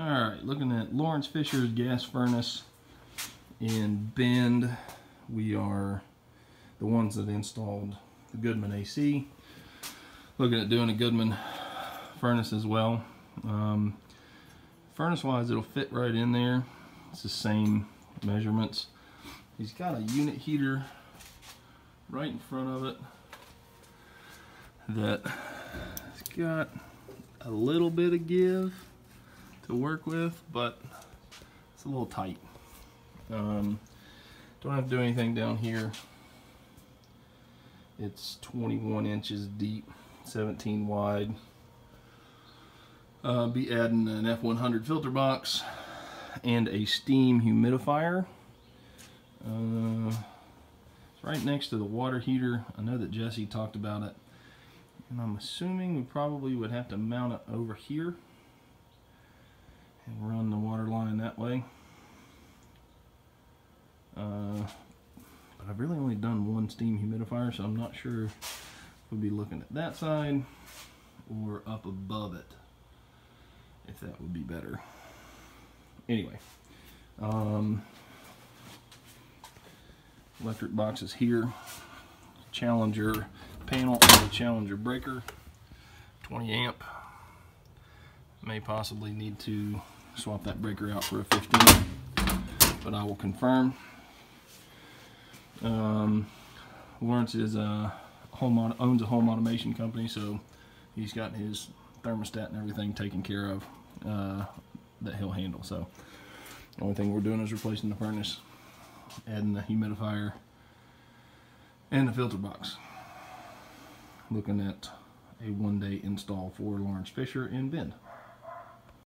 All right, looking at Lawrence Fisher's gas furnace in Bend. We are the ones that installed the Goodman AC. Looking at doing a Goodman furnace as well. Um, furnace wise, it'll fit right in there. It's the same measurements. He's got a unit heater right in front of it that has got a little bit of give to work with, but it's a little tight. Um, don't have to do anything down here. It's 21 inches deep, 17 wide. Uh, be adding an F100 filter box and a steam humidifier. Uh, it's right next to the water heater. I know that Jesse talked about it. And I'm assuming we probably would have to mount it over here and run the water line that way. Uh, but I've really only done one steam humidifier, so I'm not sure if we'll be looking at that side or up above it, if that would be better. Anyway, um, electric boxes here, Challenger panel and a Challenger breaker, 20 amp. May possibly need to swap that breaker out for a 15, but I will confirm. Um, Lawrence is a home owns a home automation company, so he's got his thermostat and everything taken care of uh, that he'll handle. So the only thing we're doing is replacing the furnace, adding the humidifier, and the filter box. Looking at a one-day install for Lawrence Fisher in Bend.